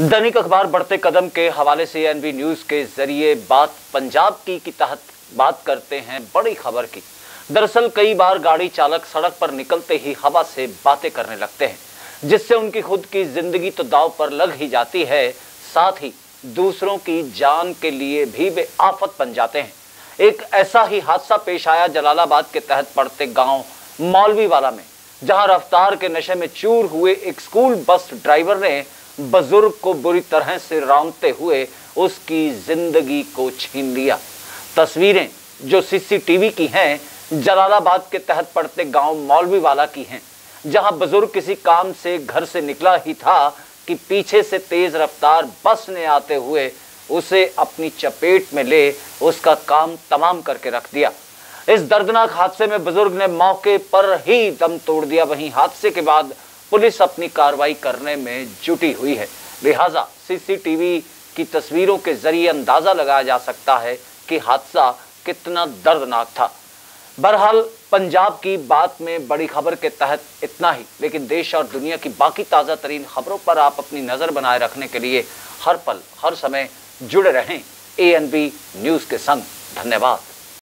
दैनिक अखबार बढ़ते कदम के हवाले से एनबी न्यूज़ के ज़रिए बात पंजाब की की तहत बात करते हैं बड़ी खबर की। दरअसल कई बार गाड़ी चालक सड़क पर निकलते ही हवा से बातें करने लगते हैं, जिससे उनकी खुद की ज़िंदगी तो दाव पर लग ही जाती है, साथ ही दूसरों की जान के लिए भी वे आफत बन जाते हैं। एक ऐसा ही हादसा पेश आया जलालाबाद के तहत पड़ते गाँव मौलवी वाला में, जहाँ रफ्तार के नशे में चूर हुए एक स्कूल बस ड्राइवर ने बुज़ुर्ग को बुरी तरह से रौंदते हुए उसकी ज़िंदगी को छीन लिया। तस्वीरें जो सीसीटीवी की हैं, जलालाबाद के तहत पड़ते गाँव मौलवी वाला की हैं, जहाँ बुज़ुर्ग किसी काम से घर से निकला ही था कि पीछे से तेज रफ्तार बस ने आते हुए उसे अपनी चपेट में ले उसका काम तमाम करके रख दिया। इस दर्दनाक हादसे में बुज़ुर्ग ने मौके पर ही दम तोड़ दिया। वहीं हादसे के बाद पुलिस अपनी कार्रवाई करने में जुटी हुई है। लिहाजा सीसीटीवी की तस्वीरों के ज़रिए अंदाज़ा लगाया जा सकता है कि हादसा कितना दर्दनाक था। बहरहाल, पंजाब की बात में बड़ी खबर के तहत इतना ही, लेकिन देश और दुनिया की बाकी ताज़ा तरीन खबरों पर आप अपनी नज़र बनाए रखने के लिए हर पल, हर समय जुड़े रहें। एएनबी न्यूज़ के संग, धन्यवाद।